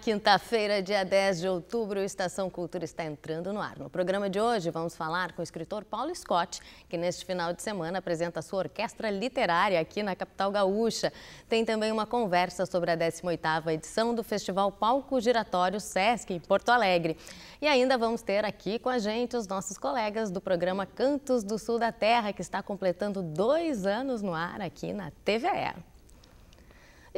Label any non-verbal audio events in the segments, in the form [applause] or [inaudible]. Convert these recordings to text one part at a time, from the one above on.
quinta-feira, dia 10 de outubro, o Estação Cultura está entrando no ar. No programa de hoje, vamos falar com o escritor Paulo Scott, que neste final de semana apresenta sua orquestra literária aqui na capital gaúcha. Tem também uma conversa sobre a 18ª edição do Festival Palco Giratório Sesc, em Porto Alegre. E ainda vamos ter aqui com a gente os nossos colegas do programa Cantos do Sul da Terra, que está completando dois anos no ar aqui na TVE.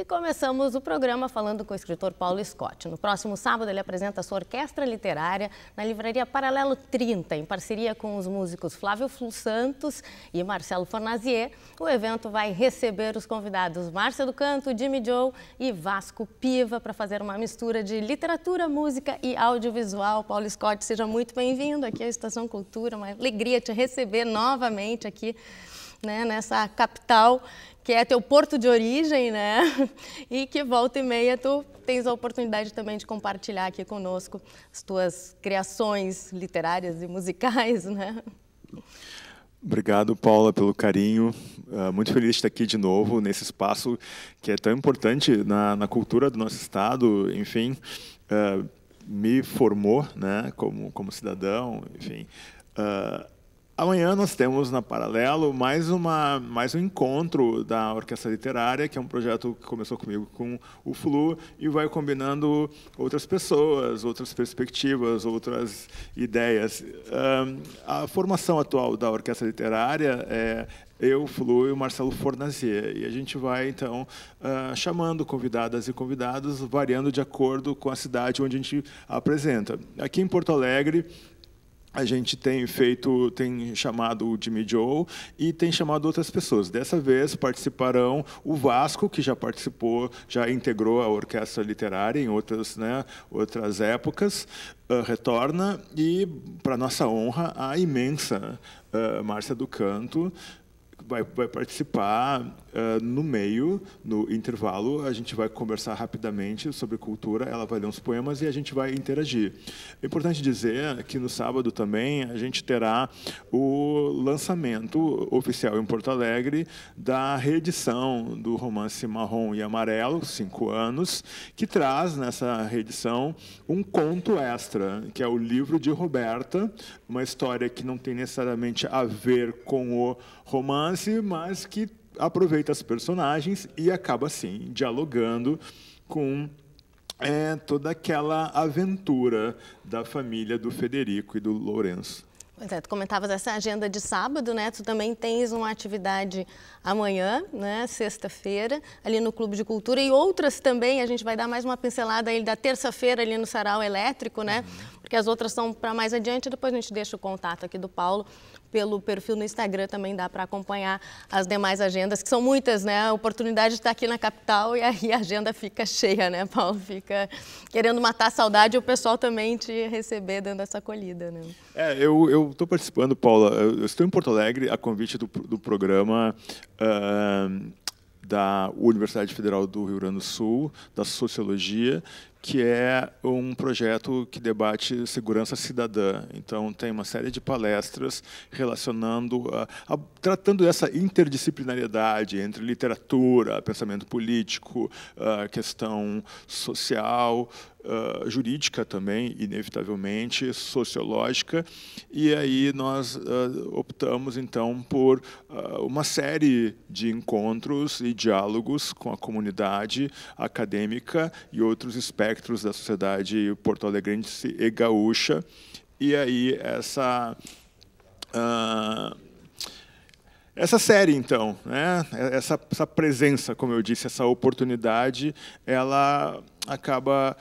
E começamos o programa falando com o escritor Paulo Scott. No próximo sábado, ele apresenta sua orquestra literária na livraria Paralelo 30, em parceria com os músicos Flávio Santos e Marcelo Fornazier. O evento vai receber os convidados Márcia do Canto, Jimmy Joe e Vasco Piva para fazer uma mistura de literatura, música e audiovisual. Paulo Scott, seja muito bem-vindo aqui à Estação Cultura. Uma alegria te receber novamente aqui né, nessa capital que é teu porto de origem, né? [laughs] E que volta e meia tu tens a oportunidade também de compartilhar aqui conosco as tuas criações literárias e musicais, né? Obrigado, Paula, pelo carinho. Uh, muito feliz de estar aqui de novo nesse espaço que é tão importante na, na cultura do nosso estado. Enfim, uh, me formou, né, como como cidadão. Enfim. Uh, Amanhã nós temos na Paralelo mais, uma, mais um encontro da Orquestra Literária, que é um projeto que começou comigo com o Flu e vai combinando outras pessoas, outras perspectivas, outras ideias. a formação atual da Orquestra Literária é eu, Flu e o Marcelo Fornazier. E a gente vai, então, uh, chamando convidadas e convidados, variando de acordo com a cidade onde a gente apresenta. Aqui em Porto Alegre, a gente tem feito, tem chamado o Jimmy Joe e tem chamado outras pessoas. Dessa vez participarão o Vasco, que já participou, já integrou a orquestra literária em outras, né, outras épocas, uh, retorna e, para nossa honra, a imensa uh, Márcia do Canto, vai, vai participar uh, no meio, no intervalo. A gente vai conversar rapidamente sobre cultura, ela vai ler uns poemas e a gente vai interagir. É importante dizer que no sábado também a gente terá o lançamento oficial em Porto Alegre da reedição do romance Marrom e Amarelo, cinco anos, que traz nessa reedição um conto extra, que é o livro de Roberta, uma história que não tem necessariamente a ver com o romance, mas que aproveita as personagens e acaba assim dialogando com é, toda aquela aventura da família do Federico e do Lourenço. Pois é, tu comentavas essa agenda de sábado, né? Tu também tens uma atividade amanhã, né? Sexta-feira, ali no Clube de Cultura e outras também. A gente vai dar mais uma pincelada aí da terça-feira ali no Sarau Elétrico, né? Uhum. Porque as outras são para mais adiante. Depois a gente deixa o contato aqui do Paulo pelo perfil no Instagram também dá para acompanhar as demais agendas, que são muitas, né? A oportunidade de estar aqui na capital e aí a agenda fica cheia, né, Paulo? Fica querendo matar a saudade e o pessoal também te receber dando essa acolhida, né? É, eu estou participando, Paula. Eu estou em Porto Alegre a convite do, do programa. Uh, da Universidade Federal do Rio Grande do Sul, da Sociologia, que é um projeto que debate segurança cidadã. Então, tem uma série de palestras relacionando, a, a, tratando essa interdisciplinariedade entre literatura, pensamento político, a questão social, Uh, jurídica também, inevitavelmente, sociológica, e aí nós optamos então por uma série de encontros e diálogos com a comunidade acadêmica e outros espectros espectros da sociedade porto-alegrense e gaúcha. E aí essa uh, essa série, então, né? essa, essa presença, como eu disse, essa oportunidade, ela acaba,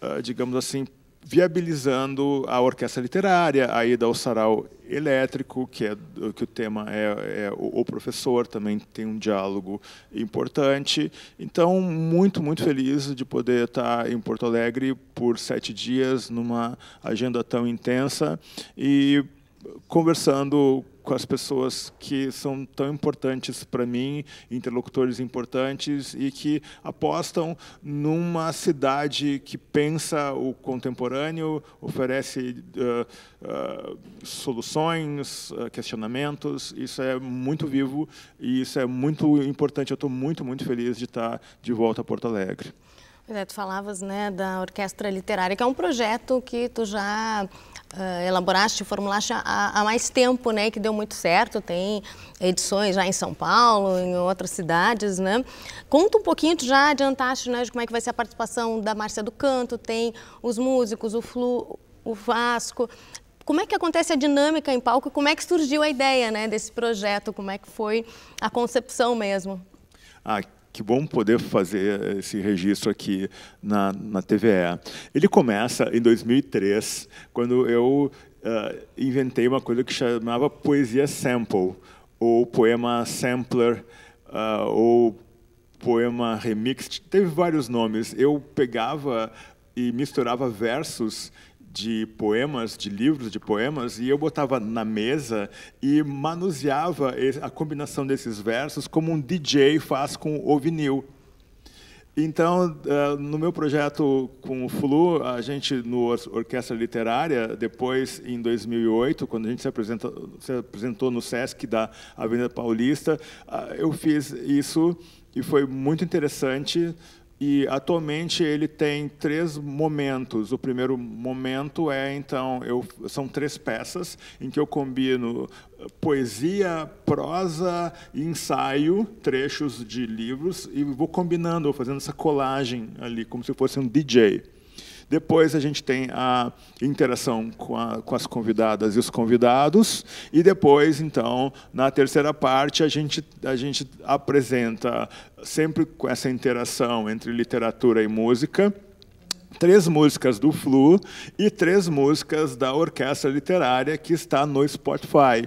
uh, digamos assim, viabilizando a orquestra literária, a ida ao sarau elétrico, que é que o tema é, é o, o, professor, também tem um diálogo importante. Então, muito, muito feliz de poder estar em Porto Alegre por sete dias, numa agenda tão intensa e conversando com as pessoas que são tão importantes para mim, interlocutores importantes e que apostam numa cidade que pensa o contemporâneo, oferece uh, uh, soluções, uh, questionamentos. Isso é muito vivo e isso é muito importante. Eu estou muito, muito feliz de estar de volta a Porto Alegre. É, tu falavas né, da Orquestra Literária, que é um projeto que tu já uh, elaboraste, formulaste há, há, mais tempo, né, que deu muito certo, tem edições já em São Paulo, em outras cidades, né? Conta um pouquinho, tu já adiantaste, né, de como é que vai ser a participação da Márcia do Canto, tem os músicos, o Flu, o Vasco, como é que acontece a dinâmica em palco? Como é que surgiu a ideia né, desse projeto? Como é que foi a concepção mesmo? Ah, que bom poder fazer esse registro aqui na, na TVE. Ele começa em 2003, quando eu uh, inventei uma coisa que chamava poesia sample, ou poema sampler, uh, ou poema remix. Teve vários nomes. Eu pegava e misturava versos de poemas, de livros de poemas, e eu botava na mesa e manuseava a combinação desses versos como um DJ faz com o vinil. Então, eh, no meu projeto com o Flu, a gente, no Orquestra Literária, depois, em 2008, quando a gente se, apresenta, se apresentou no Sesc da Avenida Paulista, ah, eu fiz isso e foi muito interessante, e atualmente ele tem três momentos. O primeiro momento é então eu são três peças em que eu combino eh, poesia, prosa ensaio, trechos de livros e vou combinando, fazendo essa colagem ali como se fosse um DJ. Depois a gente tem a interação com, a, com, as convidadas e os convidados. E depois, então, na terceira parte, a gente, a gente apresenta, sempre com essa interação entre literatura e música, três músicas do Flu e três músicas da Orquestra Literária que está no Spotify.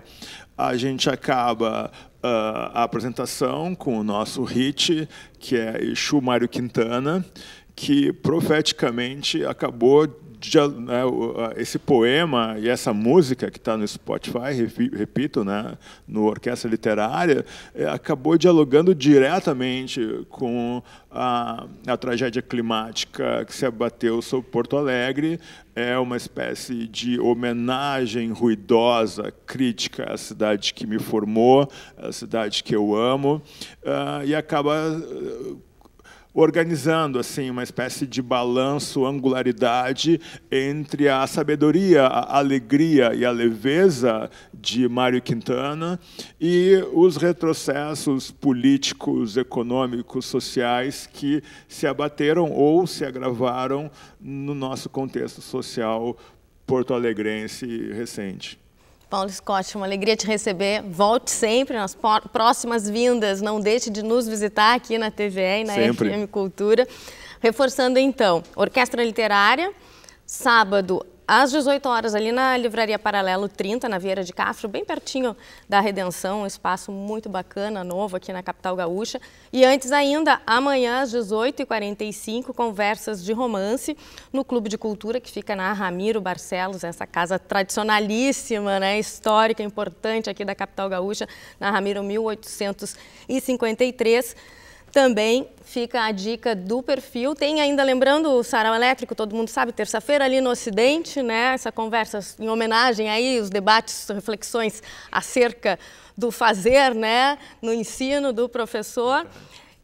A gente acaba uh, a apresentação com o nosso hit, que é Exu Mário Quintana, que profeticamente acabou de, né, esse poema e essa música que está no Spotify, repito, né, no Orquestra Literária, é, acabou dialogando diretamente com a, a, tragédia climática que se abateu sobre Porto Alegre. É uma espécie de homenagem ruidosa, crítica à cidade que me formou, à cidade que eu amo, uh, e acaba organizando assim uma espécie de balanço, angularidade entre a sabedoria, a alegria e a leveza de Mário Quintana e os retrocessos políticos, econômicos, sociais que se abateram ou se agravaram no nosso contexto social porto-alegrense recente. Paulo Scott, uma alegria te receber. Volte sempre nas próximas vindas. Não deixe de nos visitar aqui na TVE e na sempre. FM Cultura. Reforçando então, Orquestra Literária, sábado às 18 horas, ali na Livraria Paralelo 30, na Vieira de Castro, bem pertinho da Redenção, um espaço muito bacana, novo aqui na capital gaúcha. E antes ainda, amanhã às 18h45, conversas de romance no Clube de Cultura, que fica na Ramiro Barcelos, essa casa tradicionalíssima, né, histórica, importante aqui da capital gaúcha, na Ramiro 1853. Também fica a dica do perfil. Tem ainda, lembrando, o Sarau Elétrico, todo mundo sabe, terça-feira ali no Ocidente, né? Essa conversa em homenagem aí, os debates, reflexões acerca do fazer, né? No ensino do professor.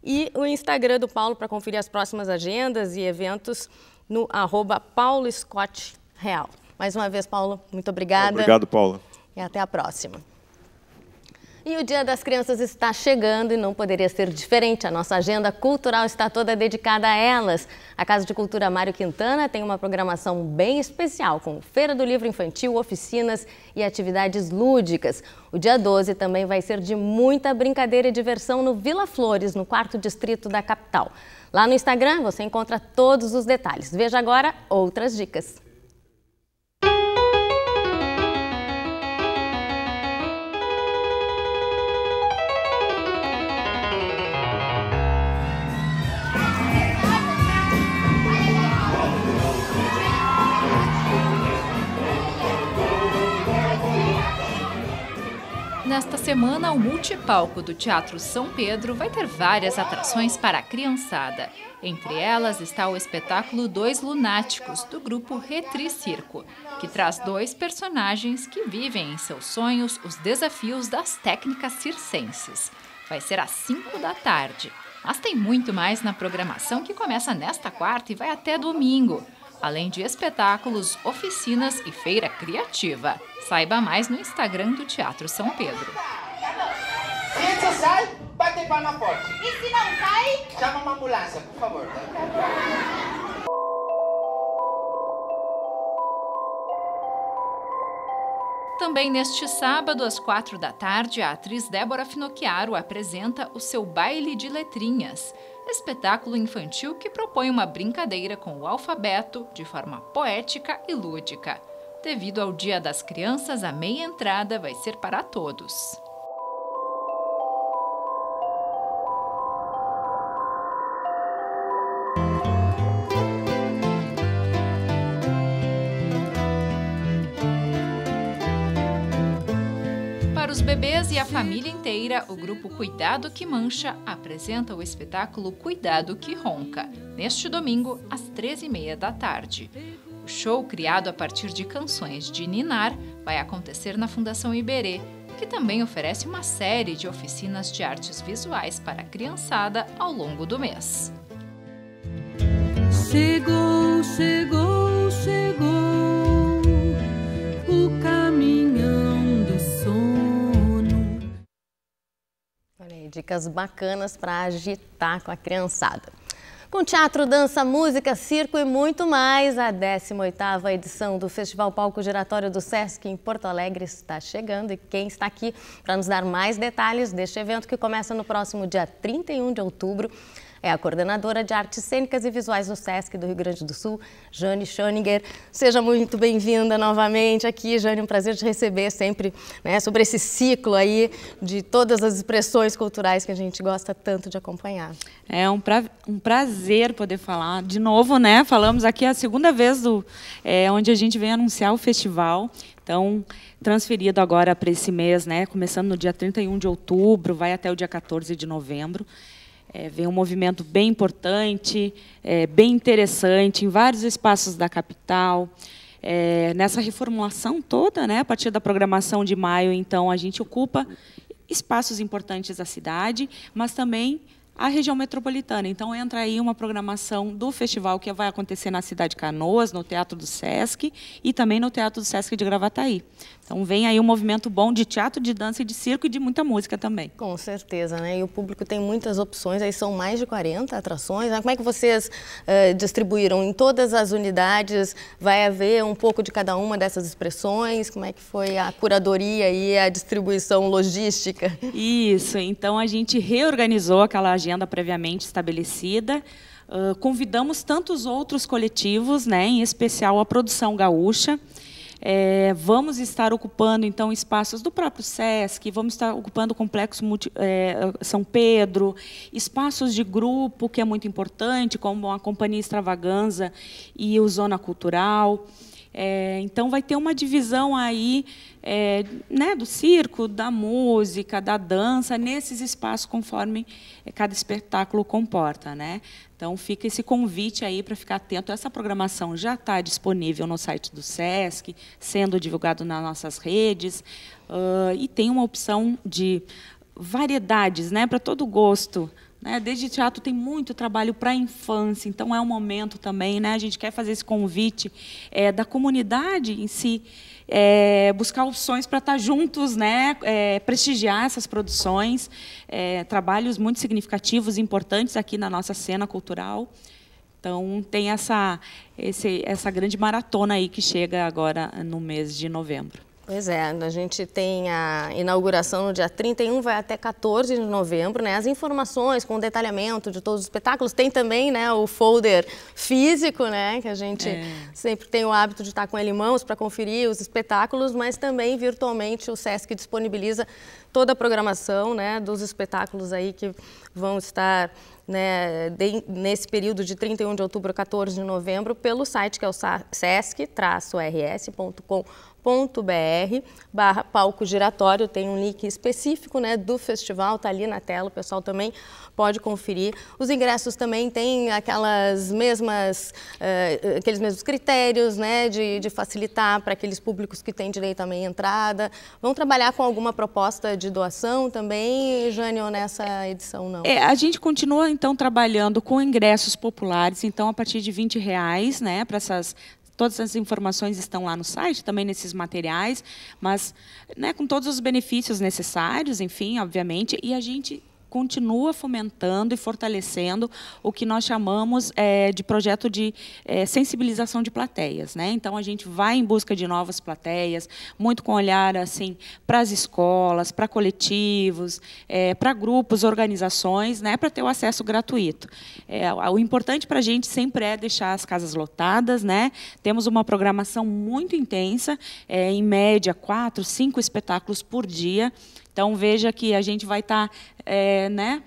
E o Instagram do Paulo para conferir as próximas agendas e eventos no arroba Paulo Scott Real. Mais uma vez, Paulo, muito obrigada. Obrigado, Paula. E até a próxima. E o Dia das Crianças está chegando e não poderia ser diferente. A nossa agenda cultural está toda dedicada a elas. A Casa de Cultura Mário Quintana tem uma programação bem especial, com Feira do Livro Infantil, oficinas e atividades lúdicas. O dia 12 também vai ser de muita brincadeira e diversão no Vila Flores, no quarto distrito da capital. Lá no Instagram você encontra todos os detalhes. Veja agora outras dicas. Nesta semana, o multipalco do Teatro São Pedro vai ter várias atrações para a criançada. Entre elas está o espetáculo Dois Lunáticos, do grupo Retri Circo, que traz dois personagens que vivem em seus sonhos os desafios das técnicas circenses. Vai ser às 5 da tarde. Mas tem muito mais na programação que começa nesta quarta e vai até domingo. Além de espetáculos, oficinas e feira criativa. Saiba mais no Instagram do Teatro São Pedro. Se sai, bate palma forte. E se não sai? Chama uma ambulância, por favor. Também neste sábado, às quatro da tarde, a atriz Débora Finocchiaro apresenta o seu Baile de Letrinhas, espetáculo infantil que propõe uma brincadeira com o alfabeto de forma poética e lúdica. Devido ao Dia das Crianças, a meia entrada vai ser para todos. Os bebês e a família inteira, o grupo Cuidado que Mancha apresenta o espetáculo Cuidado que Ronca, neste domingo, às 13h30 da tarde. O show, criado a partir de canções de Ninar, vai acontecer na Fundação Iberê, que também oferece uma série de oficinas de artes visuais para a criançada ao longo do mês. Chegou, chegou, chegou dicas bacanas para agitar com a criançada. Com teatro, dança, música, circo e muito mais, a 18ª edição do Festival Palco Giratório do Sesc em Porto Alegre está chegando e quem está aqui para nos dar mais detalhes deste evento que começa no próximo dia 31 de outubro é a coordenadora de artes cênicas e visuais do SESC do Rio Grande do Sul, Jane Schoninger. Seja muito bem-vinda novamente aqui, Jane, um prazer te receber sempre né, sobre esse ciclo aí de todas as expressões culturais que a gente gosta tanto de acompanhar. É um, pra, um prazer poder falar de novo, né? Falamos aqui a segunda vez do, é, onde a gente vem anunciar o festival. Então, transferido agora para esse mês, né? Começando no dia 31 de outubro, vai até o dia 14 de novembro. É, vem um movimento bem importante, é, bem interessante, em vários espaços da capital. É, nessa reformulação toda, né, a partir da programação de maio, então, a gente ocupa espaços importantes da cidade, mas também a região metropolitana. Então, entra aí uma programação do festival que vai acontecer na cidade de Canoas, no Teatro do Sesc e também no Teatro do Sesc de Gravataí. Então, vem aí um movimento bom de teatro, de dança e de circo e de muita música também. Com certeza, né? E o público tem muitas opções, aí são mais de 40 atrações. Né? Como é que vocês uh, distribuíram em todas as unidades? Vai haver um pouco de cada uma dessas expressões? Como é que foi a curadoria e a distribuição logística? Isso, então a gente reorganizou aquela agenda previamente estabelecida. Uh, convidamos tantos outros coletivos, né, em especial a produção gaúcha. É, vamos estar ocupando, então, espaços do próprio SESC, vamos estar ocupando o Complexo Multi, é, São Pedro, espaços de grupo, que é muito importante, como a Companhia Extravaganza e o Zona Cultural. É, então, vai ter uma divisão aí é, né, do circo, da música, da dança, nesses espaços conforme cada espetáculo comporta. Né? Então, fica esse convite aí para ficar atento. Essa programação já está disponível no site do SESC, sendo divulgado nas nossas redes, uh, e tem uma opção de variedades né, para todo gosto. Né? Desde teatro tem muito trabalho para a infância, então é um momento também, né? a gente quer fazer esse convite é, da comunidade em si, é, buscar opções para estar tá juntos, né? É, prestigiar essas produções, trabalhos muito significativos e importantes aqui na nossa cena cultural. Então, tem essa, esse, essa grande maratona aí que chega agora no mês de novembro. Pois é, a gente tem a inauguração no dia 31, vai até 14 de novembro, né? As informações com detalhamento de todos os espetáculos. Tem também né, o folder físico, né? Que a gente é. sempre tem o hábito de estar com ele em mãos para conferir os espetáculos, mas também virtualmente o SESC disponibiliza toda a programação né, dos espetáculos aí que vão estar né, de, nesse período de 31 de outubro a 14 de novembro pelo site que é o sesc-rs.com br barra palco giratório, tem um link específico né, do festival, está ali na tela, o pessoal também pode conferir. Os ingressos também têm aquelas mesmas, uh, aqueles mesmos critérios né, de, de facilitar para aqueles públicos que têm direito à meia entrada. Vão trabalhar com alguma proposta de doação também, Jânio, nessa edição não? É, a gente continua então trabalhando com ingressos populares, então a partir de 20 reais, né, para essas Todas as informações estão lá no site, também nesses materiais, mas né, com todos os benefícios necessários, enfim, obviamente, e a gente continua fomentando e fortalecendo o que nós chamamos é, de projeto de é, sensibilização de plateias. Né? Então, a gente vai em busca de novas plateias, muito com olhar assim, para as escolas, para coletivos, é, para grupos, organizações, né, para ter o acesso gratuito. É, o importante para a gente sempre é deixar as casas lotadas. Né? Temos uma programação muito intensa, é, em média, quatro, cinco espetáculos por dia. Então veja que a gente vai estar, tá, é, né,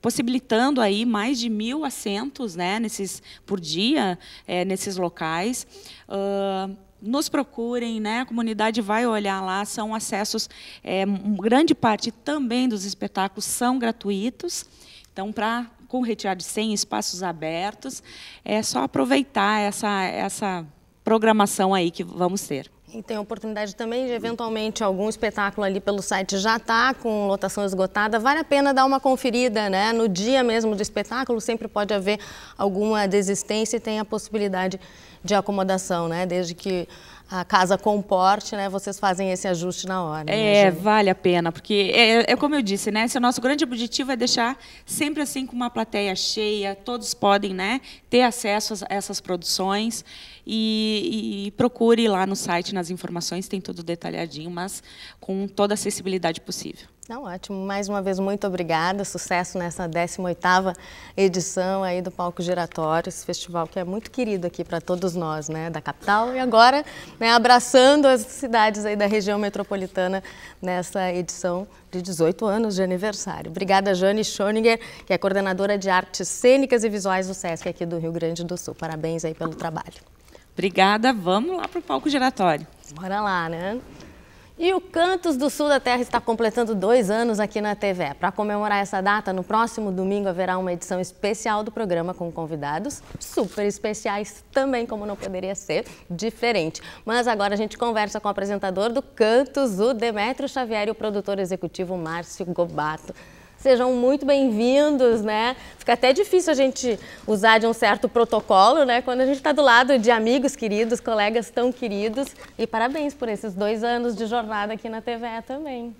possibilitando aí mais de mil assentos, né, nesses por dia, é, nesses locais. Uh, nos procurem, né? A comunidade vai olhar lá, são acessos, é, grande parte também dos espetáculos são gratuitos. Então, para com retirada de 100 espaços abertos, é só aproveitar essa essa programação aí que vamos ter. E tem oportunidade também de, eventualmente, algum espetáculo ali pelo site já está com lotação esgotada. Vale a pena dar uma conferida, né? No dia mesmo do espetáculo, sempre pode haver alguma desistência e tem a possibilidade de acomodação, né? Desde que a casa comporte, né? Vocês fazem esse ajuste na hora. Né, é, vale a pena, porque é, é, como eu disse, né? Se o nosso grande objetivo é deixar sempre assim com uma plateia cheia, todos podem, né? Ter acesso a essas produções e, e procure lá no site, nas informações, tem tudo detalhadinho, mas com toda a acessibilidade possível. Não, ótimo. Mais uma vez, muito obrigada. Sucesso nessa 18ª edição aí do Palco Giratório, esse festival que é muito querido aqui para todos nós, né, da capital e agora, né, abraçando as cidades aí da região metropolitana nessa edição de 18 anos de aniversário. Obrigada, Jane Schoninger, que é coordenadora de artes cênicas e visuais do SESC aqui do Rio Grande do Sul. Parabéns aí pelo trabalho. Obrigada. Vamos lá para o palco giratório. Bora lá, né? E o Cantos do Sul da Terra está completando dois anos aqui na TV. Para comemorar essa data, no próximo domingo haverá uma edição especial do programa com convidados super especiais, também como não poderia ser diferente. Mas agora a gente conversa com o apresentador do Cantos, o Demetrio Xavier e o produtor executivo Márcio Gobato. Sejam muito bem-vindos, né? Fica até difícil a gente usar de um certo protocolo, né? Quando a gente está do lado de amigos queridos, colegas tão queridos. E parabéns por esses dois anos de jornada aqui na TV também.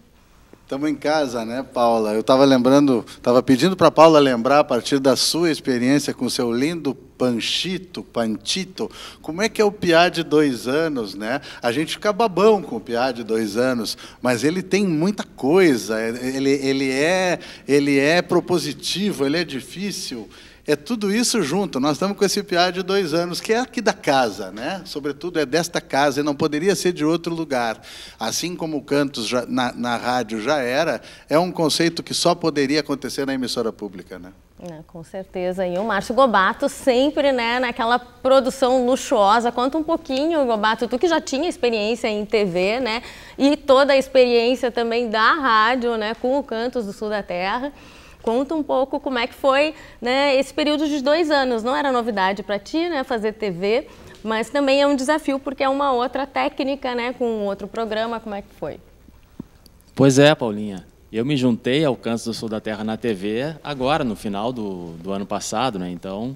Estamos em casa, né, Paula? Eu estava lembrando, estava pedindo para Paula lembrar, a partir da sua experiência com o seu lindo Panchito, Pantito, como é que é o Piá de dois anos, né? A gente fica babão com o Piá de dois anos, mas ele tem muita coisa, ele, ele, é, ele é propositivo, ele é difícil. É tudo isso junto. Nós estamos com esse piá de dois anos, que é aqui da casa, né? Sobretudo é desta casa e não poderia ser de outro lugar. Assim como o Cantos já, na, na rádio já era, é um conceito que só poderia acontecer na emissora pública, né? É, com certeza. E o Márcio Gobato sempre, né, naquela produção luxuosa. Conta um pouquinho, Gobato, tu que já tinha experiência em TV, né, e toda a experiência também da rádio, né, com o Cantos do Sul da Terra. Conta um pouco como é que foi né, esse período de dois anos. Não era novidade para ti né, fazer TV, mas também é um desafio porque é uma outra técnica, né, com outro programa. Como é que foi? Pois é, Paulinha. Eu me juntei ao Canto do Sul da Terra na TV agora, no final do, do ano passado. Né? Então,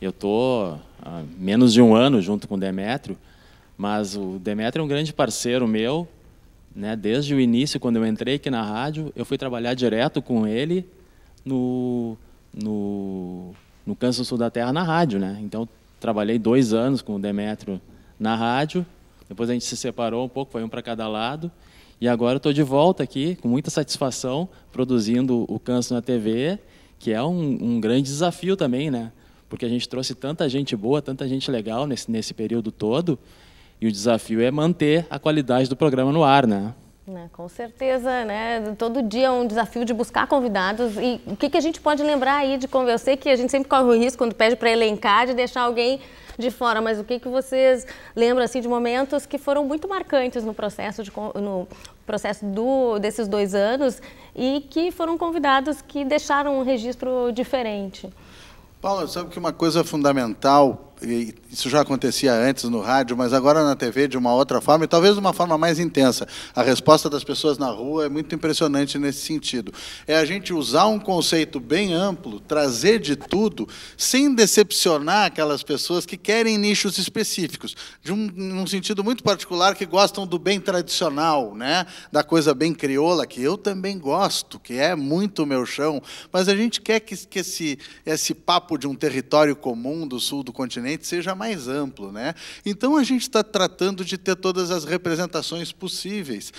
eu estou há menos de um ano junto com o Demétrio, mas o Demétrio é um grande parceiro meu. Né? Desde o início, quando eu entrei aqui na rádio, eu fui trabalhar direto com ele no, no, no do Sul da Terra na rádio. Né? Então, trabalhei dois anos com o Demétrio na rádio, depois a gente se separou um pouco, foi um para cada lado, e agora estou de volta aqui, com muita satisfação, produzindo o Canso na TV, que é um, um, grande desafio também, né? Porque a gente trouxe tanta gente boa, tanta gente legal nesse, nesse período todo, e o desafio é manter a qualidade do programa no ar, né? Né, com certeza, né? Todo dia é um desafio de buscar convidados. E o que, que a gente pode lembrar aí de como eu sei que a gente sempre corre o risco quando pede para elencar de deixar alguém de fora, mas o que, que vocês lembram assim de momentos que foram muito marcantes no processo de, no processo do, desses dois anos e que foram convidados que deixaram um registro diferente? Paula, sabe que uma coisa fundamental isso já acontecia antes no rádio, mas agora na TV de uma outra forma, e talvez de uma forma mais intensa. A resposta das pessoas na rua é muito impressionante nesse sentido. É a gente usar um conceito bem amplo, trazer de tudo, sem decepcionar aquelas pessoas que querem nichos específicos, de um, num sentido muito particular, que gostam do bem tradicional, né? da coisa bem crioula, que eu também gosto, que é muito o meu chão, mas a gente quer que, que esse, esse papo de um território comum do sul do continente seja mais amplo. Né? Então, a gente está tratando de ter todas as representações possíveis,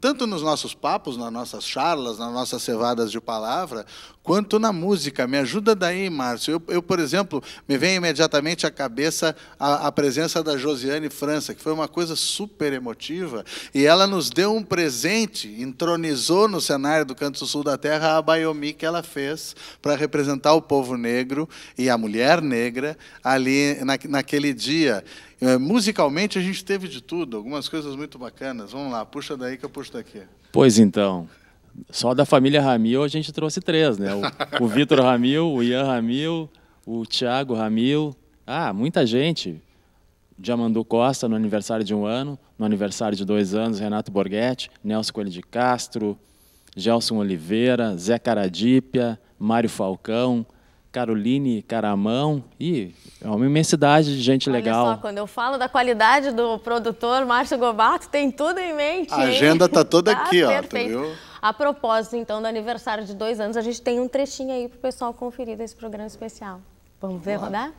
tanto nos nossos papos, nas nossas charlas, nas nossas cevadas de palavra, quanto na música. Me ajuda daí, Márcio. Eu, eu por exemplo, me vem imediatamente à cabeça a, a, presença da Josiane França, que foi uma coisa super emotiva, e ela nos deu um presente, entronizou no cenário do Canto Sul da Terra a Baiomi que ela fez para representar o povo negro e a mulher negra ali na, naquele dia. É, musicalmente, a gente teve de tudo, algumas coisas muito bacanas. Vamos lá, puxa daí que eu puxo daqui. Pois então, só da família Ramil a gente trouxe três, né? O, o Vitor Ramil, o Ian Ramil, o Thiago Ramil. Ah, muita gente. Diamandu Costa no aniversário de um ano, no aniversário de dois anos, Renato Borghetti, Nelson Coelho de Castro, Gelson Oliveira, Zé Caradípia, Mário Falcão, Caroline Caramão e é uma imensidade de gente Olha legal. Só, quando eu falo da qualidade do produtor Márcio Gobato, tem tudo em mente. A agenda está toda tá aqui, ó. Perfeito. A propósito, então, do aniversário de dois anos, a gente tem um trechinho aí para o pessoal conferir desse programa especial. Vamos ver, rodar?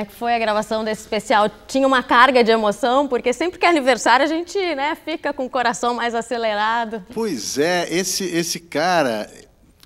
É que foi a gravação desse especial? Tinha uma carga de emoção, porque sempre que é aniversário a gente né, fica com o coração mais acelerado. Pois é, esse, esse cara,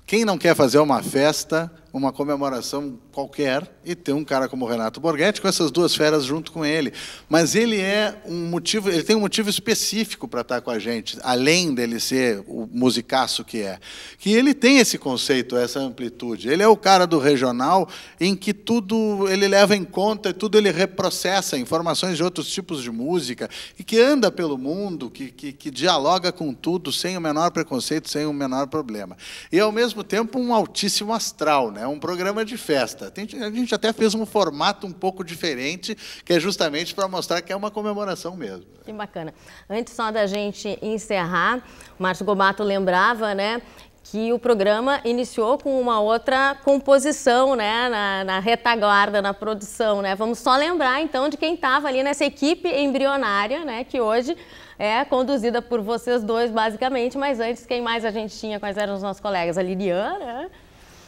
quem não quer fazer uma festa, uma comemoração qualquer e ter um cara como o Renato Borghetti com essas duas feras junto com ele. Mas ele é um motivo, ele tem um motivo específico para estar com a gente, além dele ser o musicaço que é. Que ele tem esse conceito, essa amplitude. Ele é o cara do regional em que tudo ele leva em conta, tudo ele reprocessa, informações de outros tipos de música, e que anda pelo mundo, que, que, que dialoga com tudo sem o menor preconceito, sem o menor problema. E, ao mesmo tempo, um altíssimo astral, né? um programa de festa A gente até fez um formato um pouco diferente, que é justamente para mostrar que é uma comemoração mesmo. Que bacana. Antes só da gente encerrar, o Márcio Gobato lembrava, né, que o programa iniciou com uma outra composição, né, na, na, retaguarda, na produção, né? Vamos só lembrar, então, de quem estava ali nessa equipe embrionária, né, que hoje é conduzida por vocês dois, basicamente, mas antes, quem mais a gente tinha? Quais eram os nossos colegas? A Liliana,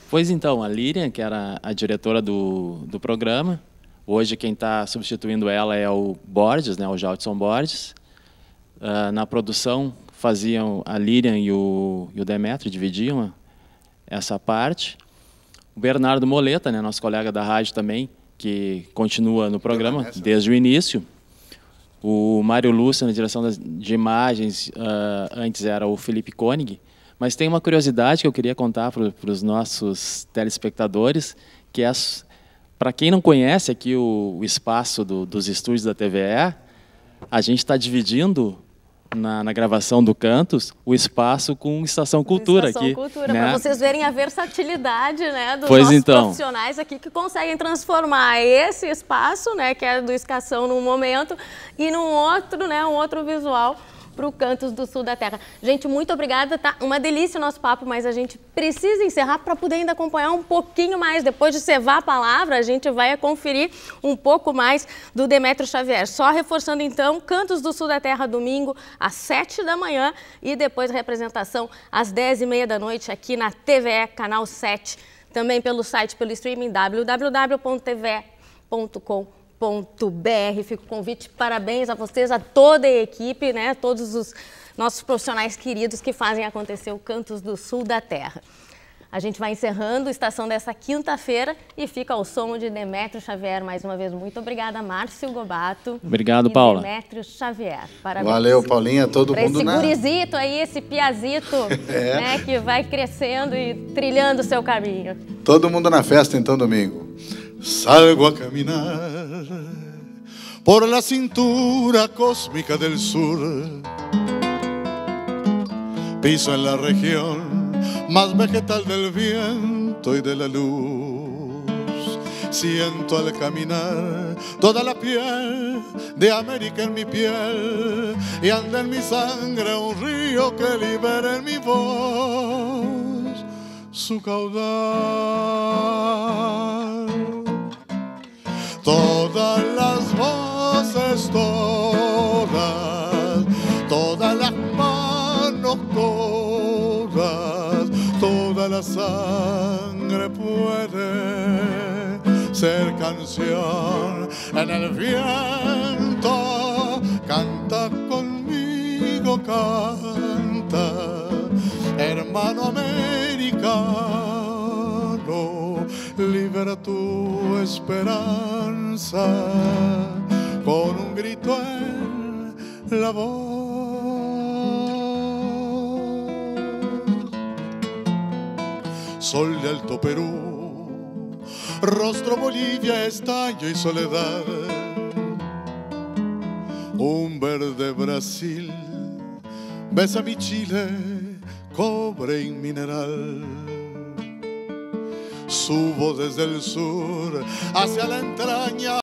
Pois então, a Líria, que era a diretora do, do programa, hoje quem está substituindo ela é o Borges, né, o Jaldson Borges. Uh, na produção faziam a Líria e o, e o Demetrio, dividiam essa parte. O Bernardo Moleta, né, nosso colega da rádio também, que continua no programa desde o início. O Mário Lúcia, na direção de imagens, uh, antes era o Felipe Koenig, mas tem uma curiosidade que eu queria contar para os nossos telespectadores, que é, para quem não conhece aqui o, o espaço do, dos estúdios da TVE, a gente está dividindo na, na, gravação do Cantos o espaço com Estação Cultura Estação aqui. Cultura, né? para vocês verem a versatilidade né, dos pois nossos então. profissionais aqui que conseguem transformar esse espaço, né, que é do Escação num momento, e num outro, né, um outro visual para o Cantos do Sul da Terra. Gente, muito obrigada, tá uma delícia o nosso papo, mas a gente precisa encerrar para poder ainda acompanhar um pouquinho mais. Depois de cevar a palavra, a gente vai conferir um pouco mais do Demétrio Xavier. Só reforçando então, Cantos do Sul da Terra, domingo, às 7 da manhã e depois a representação às 10 e meia da noite aqui na TVE, canal 7. Também pelo site, pelo streaming www.tve.com br Fica o convite, parabéns a vocês, a toda a equipe, né? todos os nossos profissionais queridos que fazem acontecer o Cantos do Sul da Terra. A gente vai encerrando a estação dessa quinta-feira e fica ao som de Demétrio Xavier. Mais uma vez, muito obrigada, Márcio Gobato. Obrigado, Paula. Demétrio Xavier. Parabéns. Valeu, Paulinha, todo pra mundo esse na... gurizito aí, esse piazito, [laughs] é. né, que vai crescendo e trilhando o seu caminho. Todo mundo na festa, então, domingo. Salgo a caminar por la cintura cósmica del sur. Piso en la región más vegetal del viento y de la luz. Siento al caminar toda la piel de América en mi piel y anda en mi sangre un río que libera en mi voz su caudal todas las voces, todas, todas las manos, todas, toda la sangre puede ser canción en el viento. Canta conmigo, canta, hermano americano libera tu esperanza con un grito en la voz. Sol de Alto Perú, rostro Bolivia, estaño y soledad. Un verde Brasil, besa mi Chile, cobre y mineral. Subo desde el sur hacia la entraña.